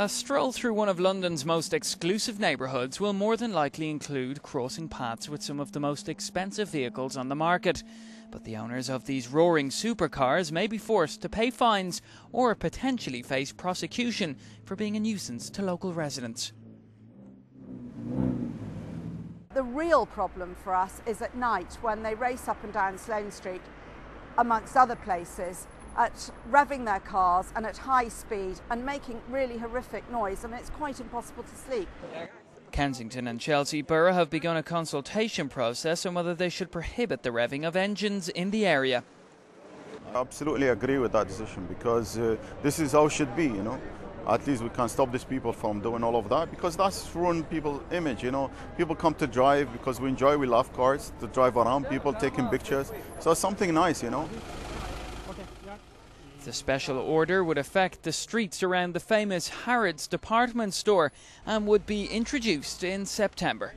A stroll through one of London's most exclusive neighbourhoods will more than likely include crossing paths with some of the most expensive vehicles on the market. But the owners of these roaring supercars may be forced to pay fines or potentially face prosecution for being a nuisance to local residents. The real problem for us is at night when they race up and down Sloane Street, amongst other places, at revving their cars and at high speed and making really horrific noise. I mean, it's quite impossible to sleep. Kensington and Chelsea Borough have begun a consultation process on whether they should prohibit the revving of engines in the area. I absolutely agree with that decision because uh, this is how it should be, you know. At least we can stop these people from doing all of that because that's ruined people's image, you know. People come to drive because we enjoy, we love cars, to drive around, people taking pictures. So it's something nice, you know. The special order would affect the streets around the famous Harrods department store and would be introduced in September.